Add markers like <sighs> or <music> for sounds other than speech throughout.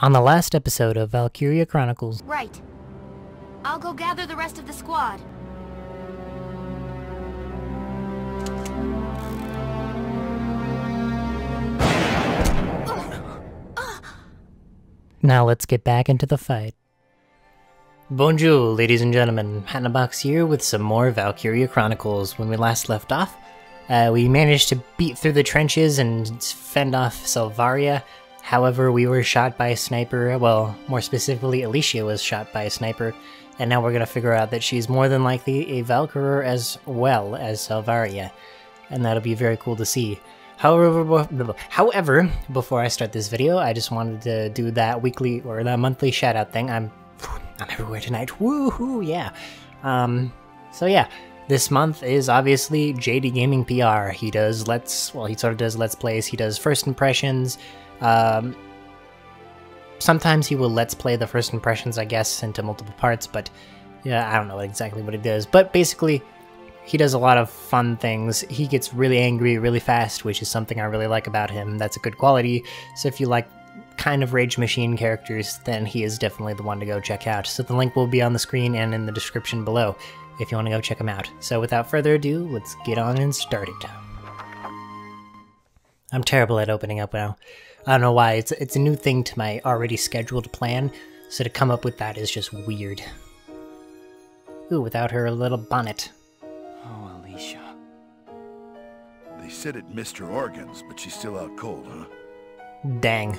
On the last episode of Valkyria Chronicles, Right. I'll go gather the rest of the squad. now let's get back into the fight. Bonjour, ladies and gentlemen. Hat in a Box here with some more Valkyria Chronicles. When we last left off, uh, we managed to beat through the trenches and fend off Selvaria. However, we were shot by a sniper. Well, more specifically, Alicia was shot by a sniper. And now we're going to figure out that she's more than likely a Valkyrie as well as Selvaria. And that'll be very cool to see. However, however, before I start this video, I just wanted to do that weekly or that monthly shout out thing. I'm <sighs> I'm everywhere tonight. Woohoo, yeah. Um, so yeah, this month is obviously JD Gaming PR. He does let's, well, he sort of does let's plays. He does first impressions. Um, sometimes he will let's play the first impressions, I guess, into multiple parts, but yeah, I don't know exactly what he does. But basically, he does a lot of fun things. He gets really angry really fast, which is something I really like about him. That's a good quality. So if you like kind of Rage Machine characters, then he is definitely the one to go check out. So the link will be on the screen and in the description below if you want to go check him out. So without further ado, let's get on and start it. I'm terrible at opening up now. I don't know why, it's, it's a new thing to my already scheduled plan, so to come up with that is just weird. Ooh, without her little bonnet. Oh, Alicia. They said it missed her organs, but she's still out cold, huh? Dang.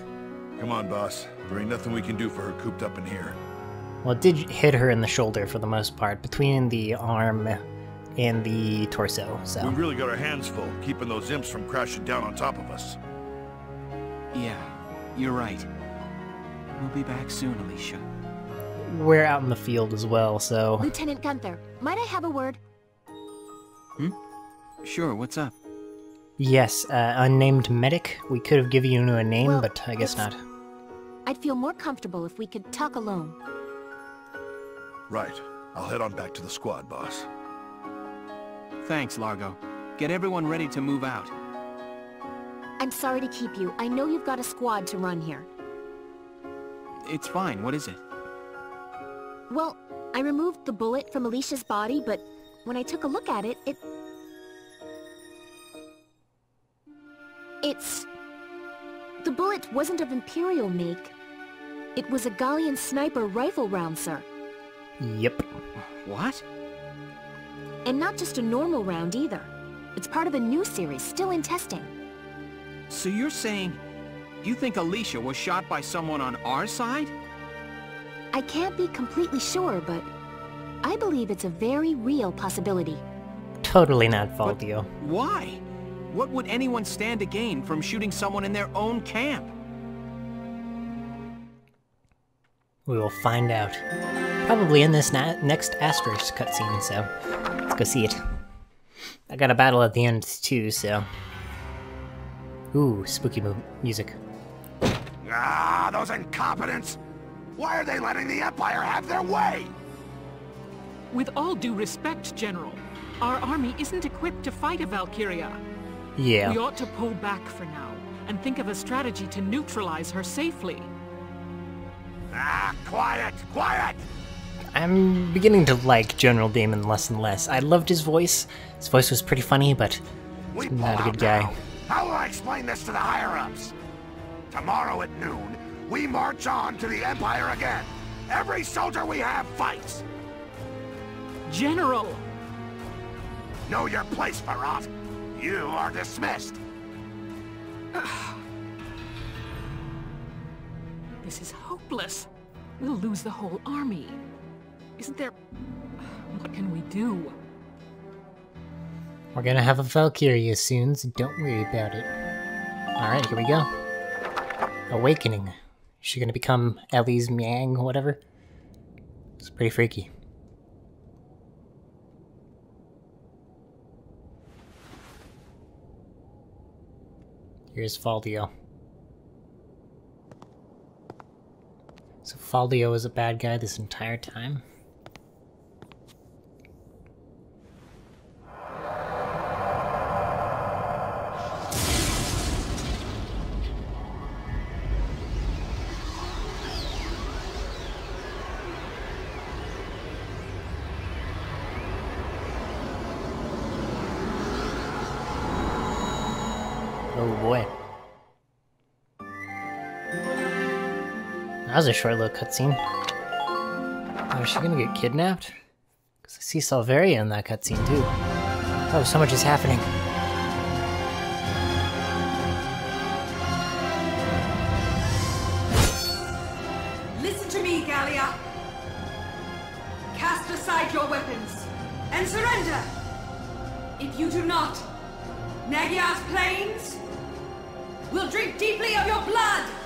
Come on, boss. There ain't nothing we can do for her cooped up in here. Well, it did hit her in the shoulder for the most part, between the arm and the torso, so. We really got our hands full, keeping those imps from crashing down on top of us. Yeah, you're right. We'll be back soon, Alicia. We're out in the field as well, so. Lieutenant Gunther, might I have a word? Hmm? Sure, what's up? Yes, uh, unnamed medic. We could have given you a name, Well, but I guess not. I'd feel more comfortable if we could talk alone. Right. I'll head on back to the squad, boss. Thanks, Largo. Get everyone ready to move out. I'm sorry to keep you. I know you've got a squad to run here. It's fine, what is it? Well, I removed the bullet from Alicia's body, but when I took a look at it, it... It's... The bullet wasn't of Imperial make. It was a Gallian sniper rifle round, sir. Yep. What? And not just a normal round either. It's part of a new series, still in testing. So you're saying you think Alicia was shot by someone on our side? I can't be completely sure, but I believe it's a very real possibility. Totally not Faldio. Why? What would anyone stand to gain from shooting someone in their own camp? We will find out. Probably in this na next Asterisk cutscene, so let's go see it. I got a battle at the end too, so. Ooh, spooky mu music. Ah, those incompetents! Why are they letting the Empire have their way? With all due respect, General, our army isn't equipped to fight a Valkyria. Yeah. We ought to pull back for now and think of a strategy to neutralize her safely. Ah, quiet! Quiet! I'm beginning to like General Damon less and less. I loved his voice. His voice was pretty funny, but he's not a good guy. now. How will I explain this to the higher-ups? Tomorrow at noon, we march on to the Empire again. Every soldier we have fights. General! Know your place, Marat. You are dismissed. <sighs> This is hopeless. We'll lose the whole army. Isn't there... <sighs> What can we do? We're gonna have a Valkyria soon, so don't worry about it. Alright, here we go. Awakening. Is she gonna become Ellie's Miang, whatever? It's pretty freaky. Here's Faldio. So Faldio is a bad guy this entire time? Was a short little cutscene. Oh, is she gonna get kidnapped? Because I see Selvaria in that cutscene too. Oh, so much is happening. Listen to me, Gallia. Cast aside your weapons and surrender. If you do not, Naggiar's plains will drink deeply of your blood.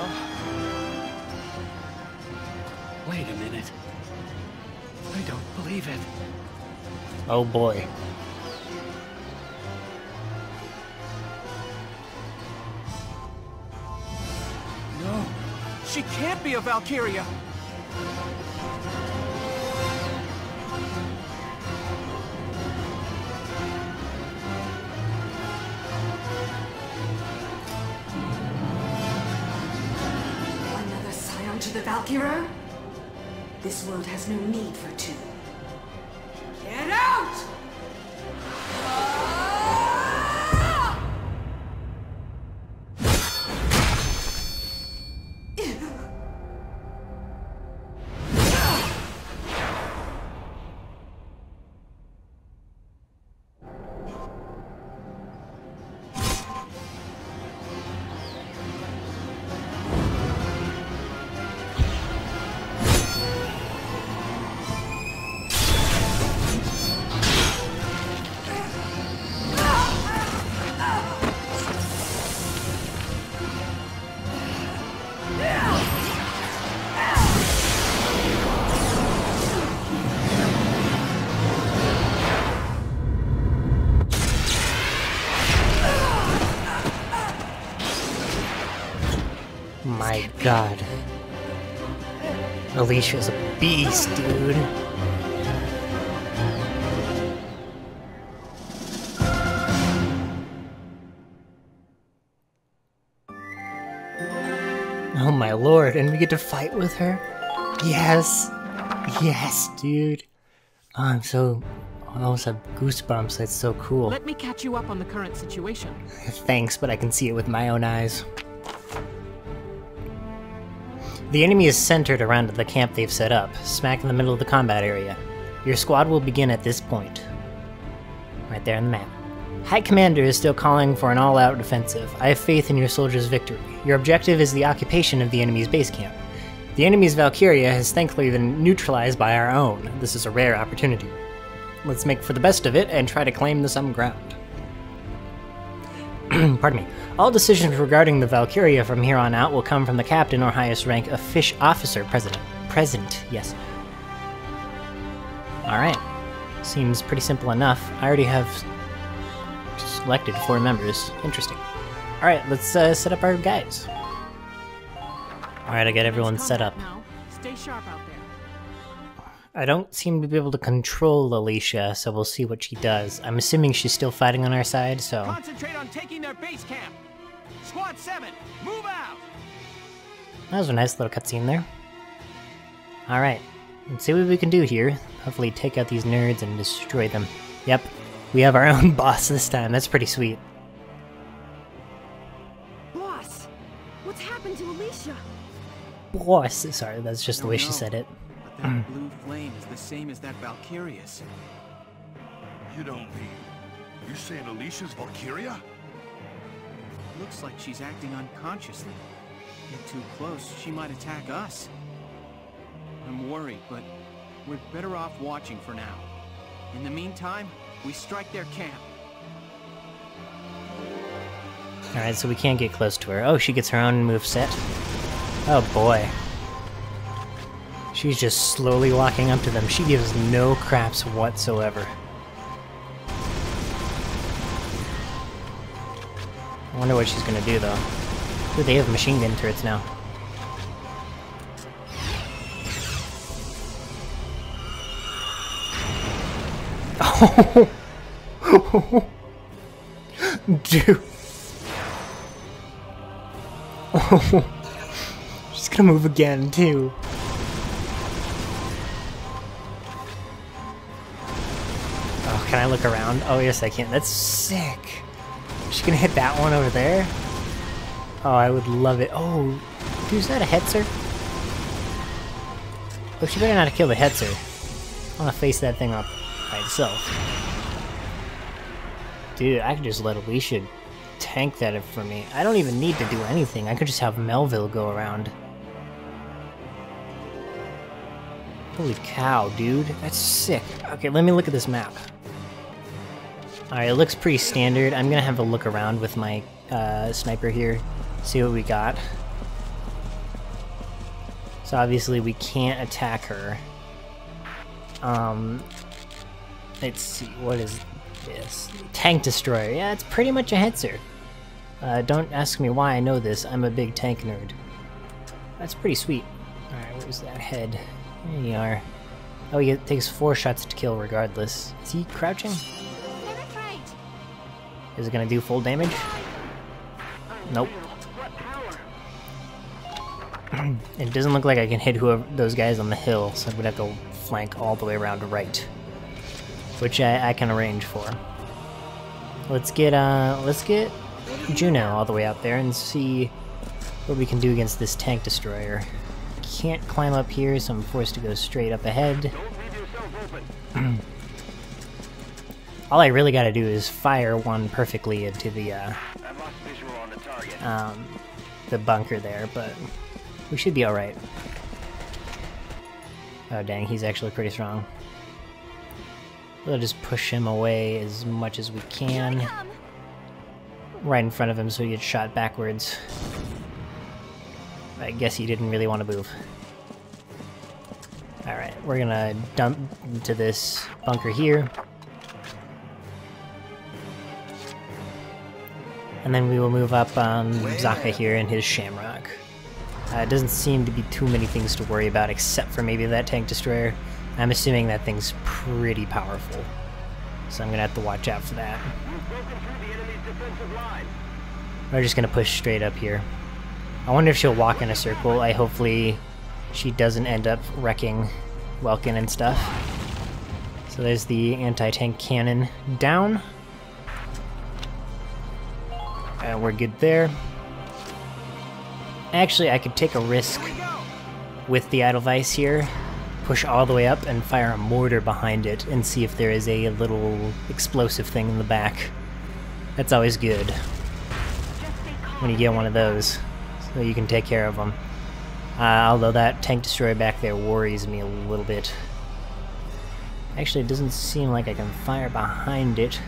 Oh. Wait a minute. I don't believe it. Oh boy. No, she can't be a Valkyria. To the Valkyrie? This world has no need for two. God. Alicia's a beast, dude. Oh my lord, and we get to fight with her? Yes! Yes, dude. Oh, I'm so. I almost have goosebumps. That's so cool. Let me catch you up on the current situation. Thanks, but I can see it with my own eyes. The enemy is centered around the camp they've set up, smack in the middle of the combat area. Your squad will begin at this point. Right there on the map. High Commander is still calling for an all-out offensive. I have faith in your soldiers' victory. Your objective is the occupation of the enemy's base camp. The enemy's Valkyria has thankfully been neutralized by our own. This is a rare opportunity. Let's make for the best of it and try to claim the some ground. <clears throat> Pardon me. All decisions regarding the Valkyria from here on out will come from the captain or highest rank of fish officer president. Present, yes. Alright. Seems pretty simple enough. I already have selected four members. Interesting. Alright, let's uh, set up our guys. Alright, I got everyone set up. Stay sharp out there. I don't seem to be able to control Alicia, so we'll see what she does. I'm assuming she's still fighting on our side, so... Concentrate on taking their base camp. Squad 7, move out! That was a nice little cutscene there. Alright, let's see what we can do here. Hopefully take out these nerds and destroy them. Yep, we have our <laughs> own boss this time. That's pretty sweet. Boss, what's happened to Alicia? Boss! Sorry, that's just the way she said it. But that blue flame is the same as that Valkyria's. You don't mean. You're saying Alicia's Valkyria? Looks like she's acting unconsciously. Get too close, she might attack us. I'm worried, but we're better off watching for now. In the meantime, we strike their camp. Alright, so we can't get close to her. Oh, she gets her own move set. Oh boy. She's just slowly walking up to them. She gives no craps whatsoever. I wonder what she's gonna do though. Ooh, they have machine gun turrets now. <laughs> Dude. <laughs> She's gonna move again, too. Can I look around? Oh, yes, I can. That's sick. She can hit that one over there? Oh, I would love it. Oh, dude, is that a Hetzer? Oh, she better not kill the Hetzer. I want to face that thing up by itself. Dude, I could just let Alicia tank that for me. I don't even need to do anything. I could just have Melville go around. Holy cow, dude. That's sick. Okay, let me look at this map. Alright, it looks pretty standard. I'm gonna have a look around with my uh, sniper here, see what we got. So obviously we can't attack her. Um, let's see, what is this? Tank Destroyer. Yeah, it's pretty much a Hetzer. Uh, don't ask me why I know this, I'm a big tank nerd. That's pretty sweet. Alright, where's that head? There you are. Oh, he takes four shots to kill regardless. Is he crouching? Is it gonna do full damage? Nope. <clears throat> it doesn't look like I can hit whoever those guys on the hill, so I'm gonna have to flank all the way around right. Which I, I can arrange for. Let's get uh let's get Juno all the way out there and see what we can do against this tank destroyer. Can't climb up here, so I'm forced to go straight up ahead. <clears throat> all I really gotta do is fire one perfectly into the uh, um, the bunker there, but we should be alright. Oh dang, he's actually pretty strong. We'll just push him away as much as we can. Right in front of him so he gets shot backwards. I guess he didn't really want to move. Alright, we're gonna dump into this bunker here. And then we will move up um, Zaka here in his Shamrock. Uh, it doesn't seem to be too many things to worry about except for maybe that tank destroyer. I'm assuming that thing's pretty powerful. So I'm gonna have to watch out for that. We're just gonna push straight up here. I wonder if she'll walk in a circle. I hopefully she doesn't end up wrecking Welkin and stuff. So there's the anti-tank cannon down. And we're good there. Actually, I could take a risk with the Edelweiss here, push all the way up and fire a mortar behind it and see if there is a little explosive thing in the back. That's always good when you get one of those, so you can take care of them. Uh, although that tank destroyer back there worries me a little bit. Actually, it doesn't seem like I can fire behind it.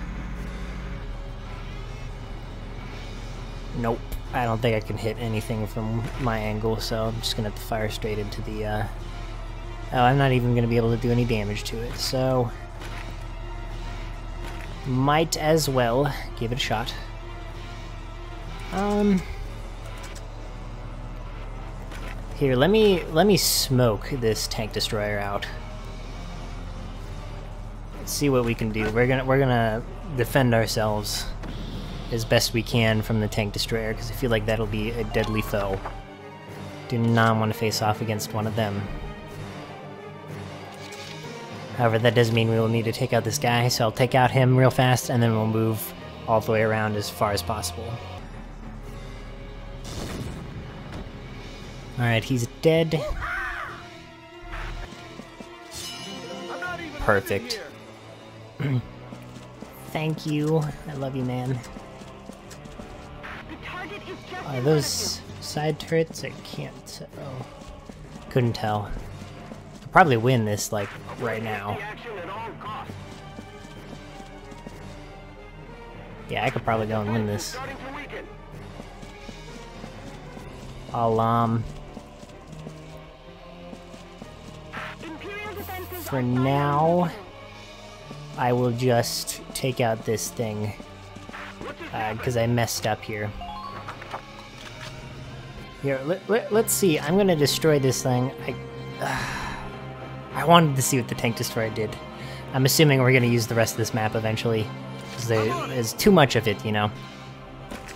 Nope. I don't think I can hit anything from my angle, so I'm just gonna have to fire straight into the, uh... Oh, I'm not even gonna be able to do any damage to it, so... Might as well give it a shot. Um... Here, let me, let me smoke this tank destroyer out. Let's see what we can do. We're gonna, we're gonna defend ourselves as best we can from the tank destroyer, because I feel like that'll be a deadly foe. Do not want to face off against one of them. However, that does mean we will need to take out this guy, so I'll take out him real fast, and then we'll move all the way around as far as possible. Alright, he's dead. Perfect. <clears throat> Thank you. I love you, man. Those side turrets? I can't. Oh, couldn't tell. I'll probably win this like right now. Yeah, I could probably go and win this. I'll um. For now, I will just take out this thing because uh, I messed up here. Here, let, let, us see. I'm gonna destroy this thing. I, uh, <sighs> I wanted to see what the tank destroyer did. I'm assuming we're gonna use the rest of this map eventually. Because there's too much of it, you know.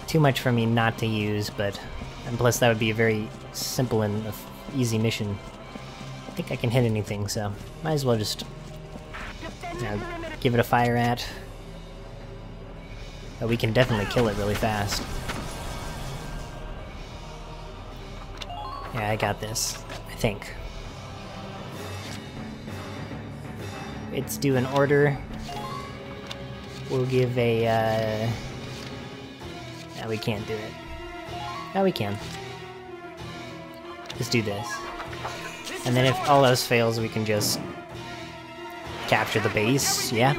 Too much for me not to use, but... And plus that would be a very simple and easy mission. I think I can hit anything, so might as well just you know, give it a fire at. But we can definitely kill it really fast. Yeah, I got this. I think. It's due an order. We'll give a, uh... No, we can't do it. No, we can. Just do this. And then if all else fails, we can just capture the base, yeah?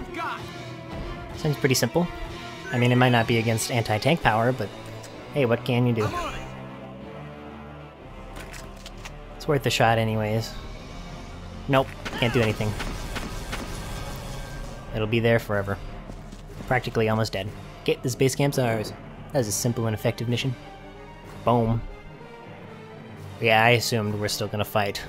Sounds pretty simple. I mean, it might not be against anti-tank power, but hey, what can you do? Worth a shot anyways. Nope, can't do anything. It'll be there forever. Practically almost dead. Get this base camp's ours. That was a simple and effective mission. Boom. Yeah, I assumed we're still gonna fight.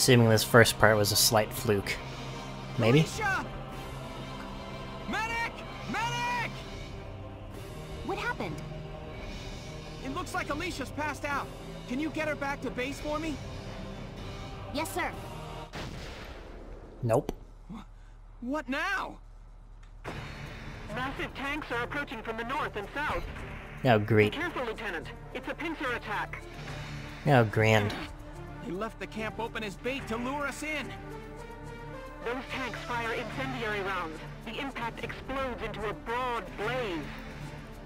Assuming this first part was a slight fluke. Maybe? Alicia! Medic! Medic! What happened? It looks like Alicia's passed out. Can you get her back to base for me? Yes, sir. Nope. What now? Massive tanks are approaching from the north and south. Oh, Be careful, Lieutenant. It's a pincer attack. Oh, grand. They left the camp open as bait to lure us in. Those tanks fire incendiary rounds. The impact explodes into a broad blaze.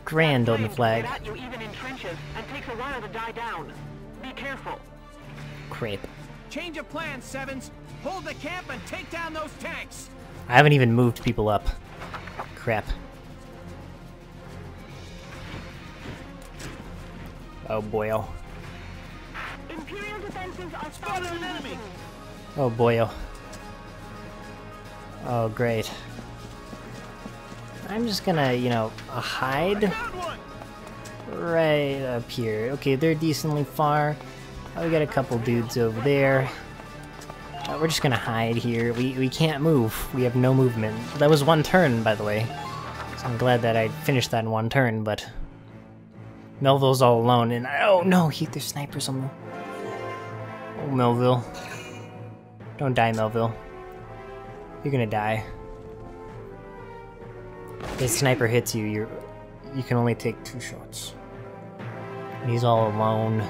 Grand on the flag. Get at you even in trenches and takes a while to die down. Be careful. Crepe. Change of plans, Sevens. Hold the camp and take down those tanks. I haven't even moved people up. Crap. Oh boy, oh. Oh boy, oh. Oh, great. I'm just gonna, you know, uh, hide right up here. Okay, they're decently far. Oh, we got a couple dudes over there. Uh, we're just gonna hide here. We, we can't move. We have no movement. That was one turn, by the way. So I'm glad that I finished that in one turn, but... Melville's all alone, and oh no, he, there's snipers on the... Oh, Melville. Don't die, Melville. You're gonna die. If the sniper hits you, you're you can only take two shots. And he's all alone.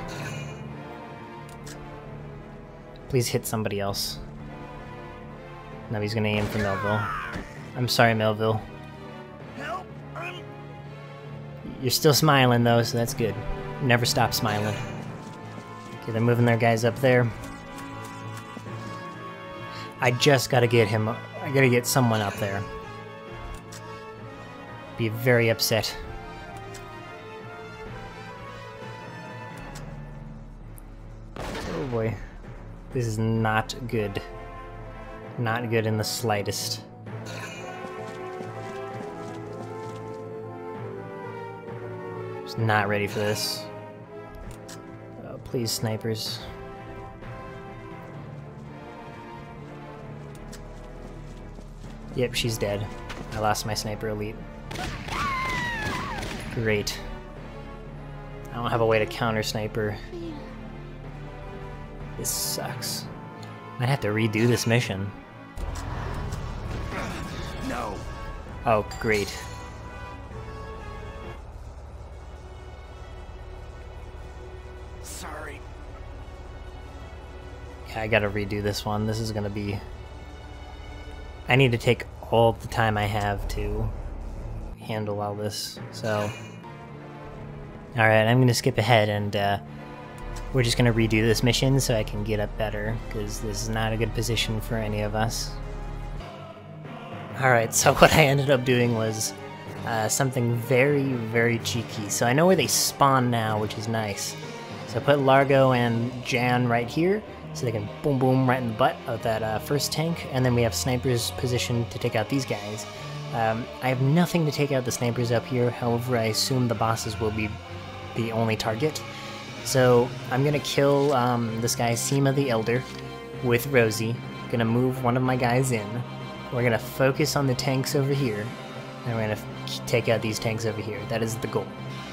Please hit somebody else. No, he's gonna aim for Melville. I'm sorry, Melville. Help! You're still smiling though, so that's good. Never stop smiling. Okay, they're moving their guys up there. I just gotta get him. I gotta get someone up there. Be very upset. Oh boy. This is not good. Not good in the slightest. Just not ready for this. Please, snipers. Yep, she's dead. I lost my sniper elite. Great. I don't have a way to counter sniper. This sucks. Might have to redo this mission. No. Oh, great. I gotta redo this one. This is gonna be... I need to take all the time I have to handle all this, so... Alright, I'm gonna skip ahead and uh, we're just gonna redo this mission so I can get up better, because this is not a good position for any of us. Alright, so <laughs> what I ended up doing was uh, something very, very cheeky. So I know where they spawn now, which is nice. So I put Largo and Jan right here, so they can boom boom right in the butt of that uh, first tank, and then we have snipers positioned to take out these guys. Um, I have nothing to take out the snipers up here, however, I assume the bosses will be the only target. So I'm gonna kill um, this guy, Seema the Elder, with Rosie. Gonna move one of my guys in. We're gonna focus on the tanks over here, and we're gonna take out these tanks over here. That is the goal.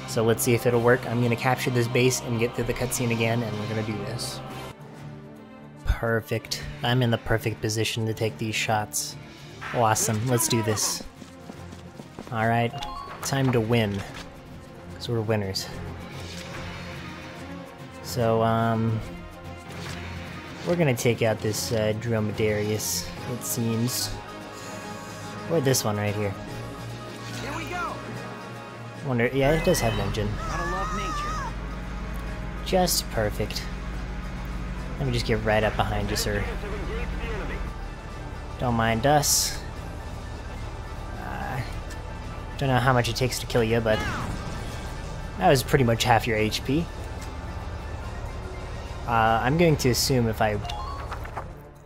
So let's see if it'll work. I'm gonna capture this base and get through the cutscene again, and we're gonna do this. Perfect. I'm in the perfect position to take these shots. Awesome. Let's do this. Alright, time to win. Because we're winners. So, um... We're gonna take out this uh, Dromedarius, it seems. Or this one right here. Here we go! Wonder, yeah, it does have an engine. Just perfect. Let me just get right up behind you, sir. Don't mind us. Uh, don't know how much it takes to kill you, but that was pretty much half your HP. Uh, I'm going to assume if I,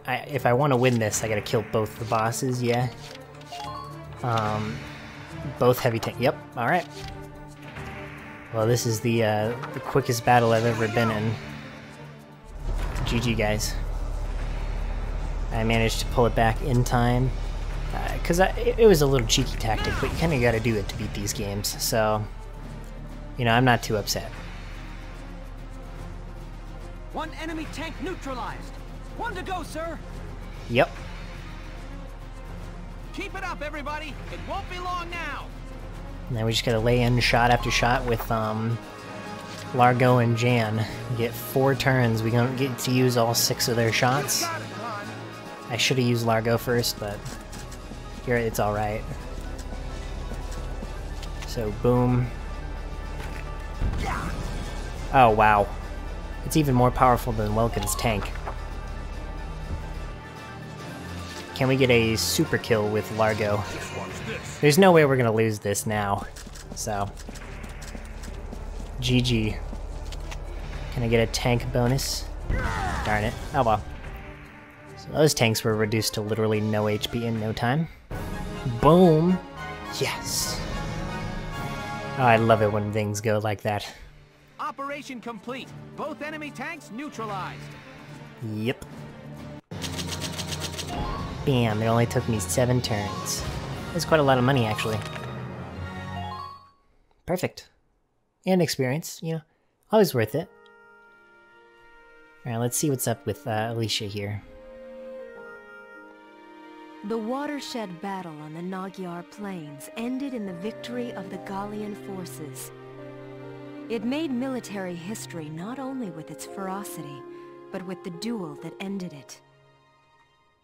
I if I want to win this, I gotta kill both the bosses. Yeah. Um, both heavy tank. Yep. All right. Well, this is the uh, the quickest battle I've ever been in. GG, guys. I managed to pull it back in time. Because uh, it, it was a little cheeky tactic, but you kind of got to do it to beat these games. So, you know, I'm not too upset. One enemy tank neutralized. One to go, sir. Yep. Keep it up, everybody. It won't be long now. Now we just gotta lay in shot after shot with um, Largo and Jan. Get four turns. We don't get to use all six of their shots. I should have used Largo first, but here it's alright. So, boom. Oh, wow. It's even more powerful than Welkin's tank. Can we get a super kill with Largo? There's no way we're gonna lose this now. So. GG. Can I get a tank bonus? Darn it. Oh well. So those tanks were reduced to literally no HP in no time. Boom! Yes! Oh, I love it when things go like that. Operation complete. Both enemy tanks neutralized. Yep. Bam, it only took me seven turns. That's quite a lot of money, actually. Perfect. And experience, you know. Always worth it. Alright, let's see what's up with uh, Alicia here. The watershed battle on the Naggiar Plains ended in the victory of the Gallian forces. It made military history not only with its ferocity, but with the duel that ended it.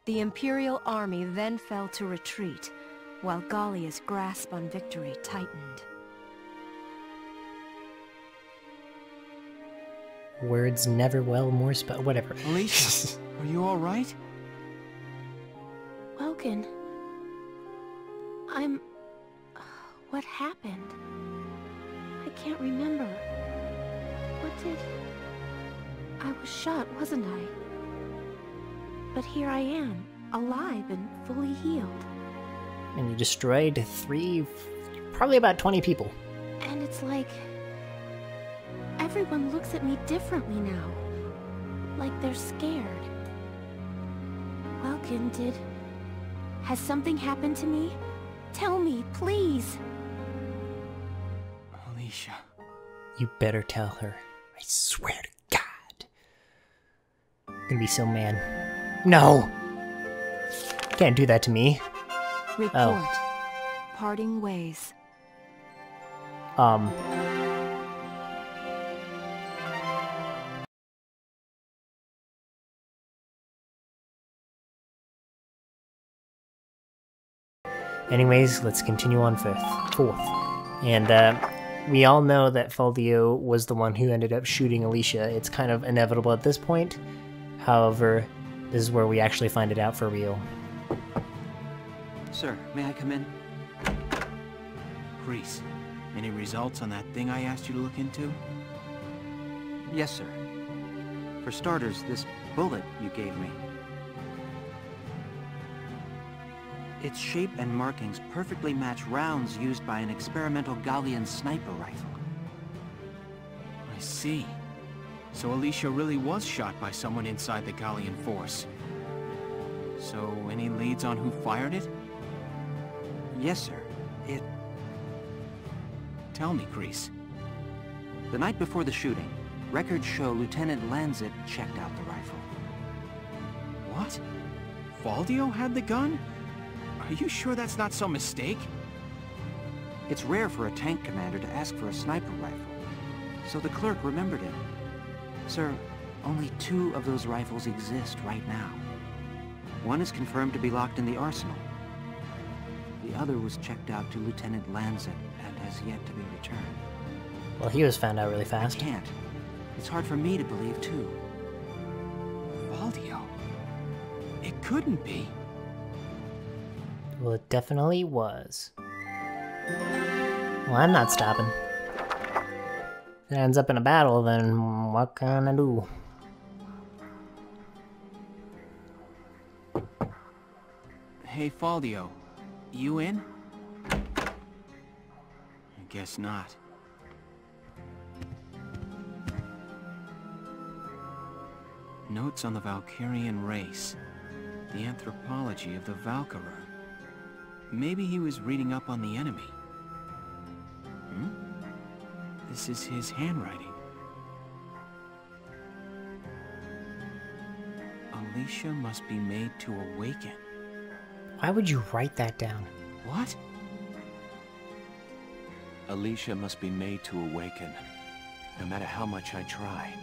The Imperial army then fell to retreat, while Gallia's grasp on victory tightened. Words never well more sp- whatever. Alicia, <laughs> are you all right? Welkin... I'm... What happened? I can't remember. What did... I was shot, wasn't I? But here I am, alive and fully healed. And you destroyed three, probably about 20 people. And it's like... Everyone looks at me differently now. Like they're scared. Welkin, did... Has something happened to me? Tell me, please! Alicia. You better tell her. I swear to God. I'm gonna be so mad. No! Can't do that to me. Report. Parting ways. Um. Anyways, let's continue on fifth, fourth. And uh, we all know that Faldio was the one who ended up shooting Alicia. It's kind of inevitable at this point. However, this is where we actually find it out for real. Sir, may I come in? Grease, any results on that thing I asked you to look into? Yes, sir. For starters, this bullet you gave me. Its shape and markings perfectly match rounds used by an experimental Gallian sniper rifle. I see. So Alicia really was shot by someone inside the Gallian force. So, any leads on who fired it? Yes, sir. It... Tell me, Kreese. The night before the shooting, records show Lieutenant Landzaat checked out the rifle. What? Faldio had the gun? Are you sure that's not some mistake? It's rare for a tank commander to ask for a sniper rifle, so the clerk remembered him. Sir, only two of those rifles exist right now. One is confirmed to be locked in the arsenal. The other was checked out to Lieutenant Landzaat and has yet to be returned. Well, he was found out really I fast. can't. It's hard for me to believe, too. Faldio? It couldn't be. Well, it definitely was. Well, I'm not stopping. If it ends up in a battle, then what can I do? Hey, Faldio. You in? I guess not. Notes on the Valkyrian race. The anthropology of the Valkyrur. Maybe he was reading up on the enemy. Hmm? This is his handwriting. Alicia must be made to awaken. Why would you write that down? What? Alicia must be made to awaken. No matter how much I try,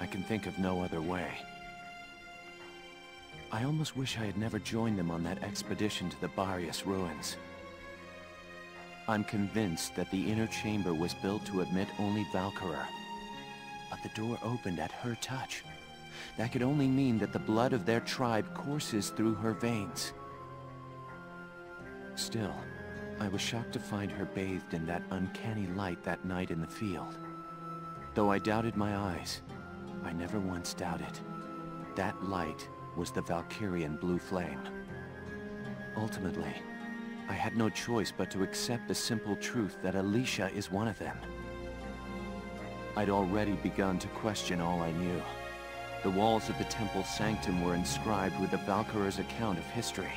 I can think of no other way. I almost wish I had never joined them on that expedition to the Barius ruins. I'm convinced that the inner chamber was built to admit only Valkyrur. But the door opened at her touch. That could only mean that the blood of their tribe courses through her veins. Still, I was shocked to find her bathed in that uncanny light that night in the field. Though I doubted my eyes, I never once doubted. That light was the Valkyrian blue flame. Ultimately, I had no choice but to accept the simple truth that Alicia is one of them. I'd already begun to question all I knew. The walls of the temple sanctum were inscribed with the Valkyrur's account of history.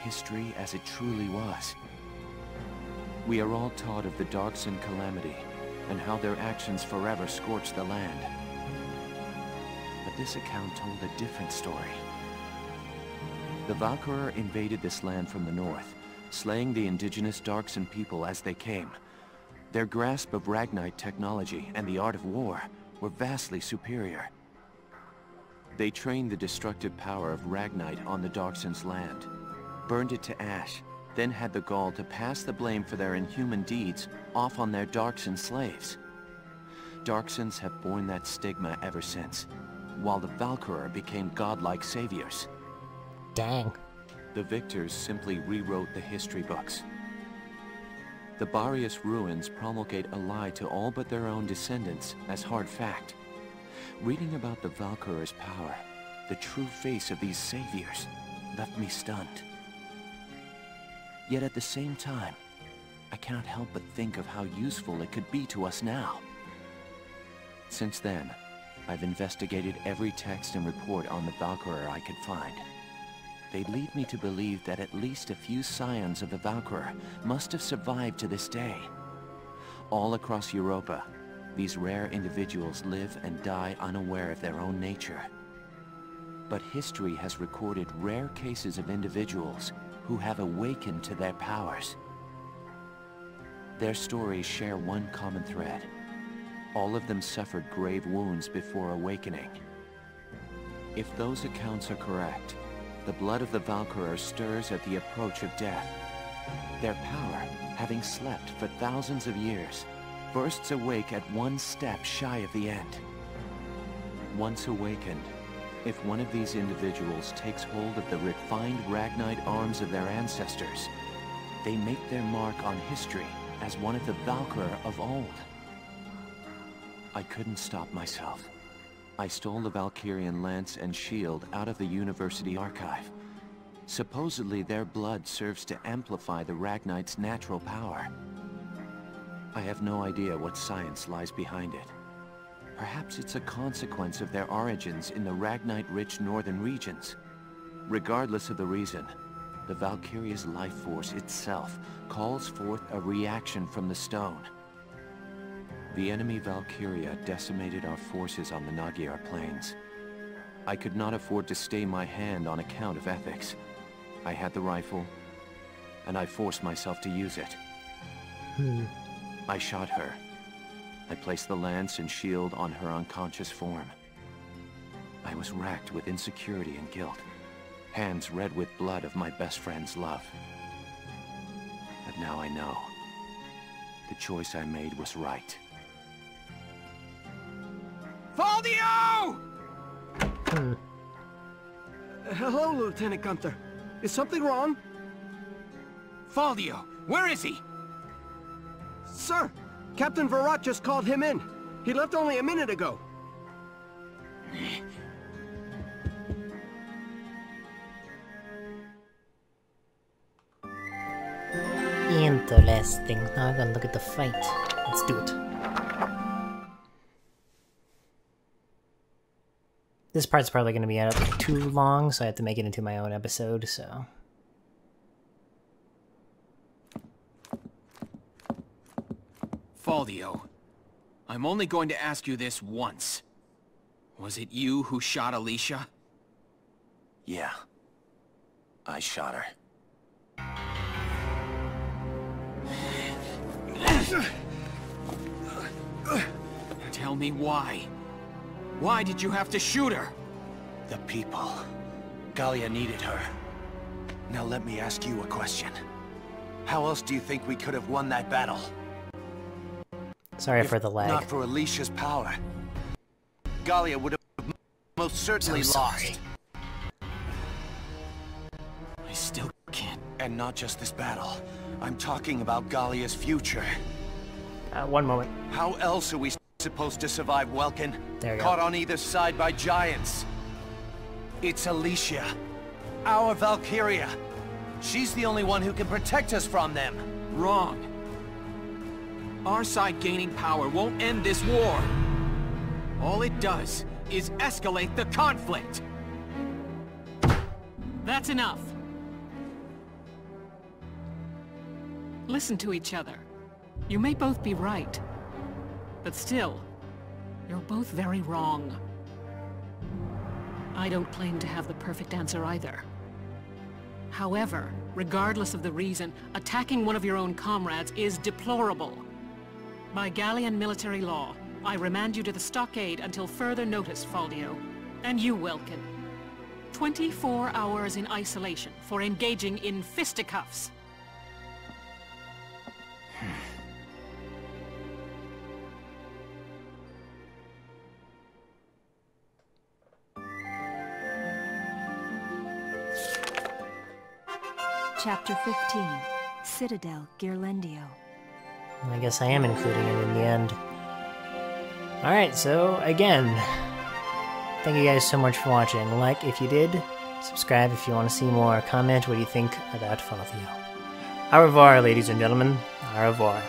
History as it truly was. We are all taught of the Darcsen calamity, and how their actions forever scorched the land. But this account told a different story. The Valkyrie invaded this land from the north, slaying the indigenous Darcsen people as they came. Their grasp of Ragnite technology and the art of war were vastly superior. They trained the destructive power of Ragnite on the Darcsen's land, burned it to ash, then had the gall to pass the blame for their inhuman deeds off on their Darcsen slaves. Darcsens have borne that stigma ever since, while the Valkyrie became godlike saviors. Dang. The victors simply rewrote the history books. The Barius ruins promulgate a lie to all but their own descendants as hard fact. Reading about the Valkyrie's power, the true face of these saviors, left me stunned. Yet at the same time, I cannot help but think of how useful it could be to us now. Since then, I've investigated every text and report on the Valkyrie I could find. They lead me to believe that at least a few scions of the Valkyrie must have survived to this day. All across Europa, these rare individuals live and die unaware of their own nature. But history has recorded rare cases of individuals who have awakened to their powers. Their stories share one common thread. All of them suffered grave wounds before awakening. If those accounts are correct, the blood of the Valkyrie stirs at the approach of death. Their power, having slept for thousands of years, bursts awake at one step shy of the end. Once awakened, if one of these individuals takes hold of the refined Ragnite arms of their ancestors, they make their mark on history as one of the Valkyrie of old. I couldn't stop myself. I stole the Valkyrian lance and shield out of the university archive. Supposedly their blood serves to amplify the Ragnite's natural power. I have no idea what science lies behind it. Perhaps it's a consequence of their origins in the Ragnite-rich northern regions. Regardless of the reason, the Valkyria's life force itself calls forth a reaction from the stone. The enemy Valkyria decimated our forces on the Magyar plains. I could not afford to stay my hand on account of ethics. I had the rifle, and I forced myself to use it. Hmm. I shot her. I placed the lance and shield on her unconscious form. I was racked with insecurity and guilt, hands red with blood of my best friend's love. But now I know. The choice I made was right. Faldio! Hmm. Hello, Lieutenant Gunther. Is something wrong? Faldio, where is he? Sir, Captain Varrot just called him in. He left only a minute ago. Interesting. Now I'm gonna look at the fight. Let's do it. This part's probably gonna be out too long, so I have to make it into my own episode, so... Faldio, I'm only going to ask you this once. Was it you who shot Alicia? Yeah. I shot her. Tell me why. Why did you have to shoot her? The people. Galia needed her. Now let me ask you a question. How else do you think we could have won that battle? Sorry for the lag. Not for Alicia's power. Galia would have most certainly So lost. I still can't. And not just this battle. I'm talking about Galia's future. Uh, one moment. How else are we supposed to survive Welkin? There you go. Caught on either side by giants. It's Alicia. Our Valkyria. She's the only one who can protect us from them. Wrong. Our side gaining power won't end this war. All it does is escalate the conflict. That's enough. Listen to each other. You may both be right. But still, you're both very wrong. I don't claim to have the perfect answer either. However, regardless of the reason, attacking one of your own comrades is deplorable. By Gallian military law, I remand you to the stockade until further notice, Faldio. And you, Welkin. 24 hours in isolation for engaging in fisticuffs. Chapter 15 Citadel Ghirlandaio. I guess I am including it in the end. Alright, so again, thank you guys so much for watching. Like if you did, subscribe if you want to see more, comment what you think about Faldio. Au revoir, ladies and gentlemen. Au revoir.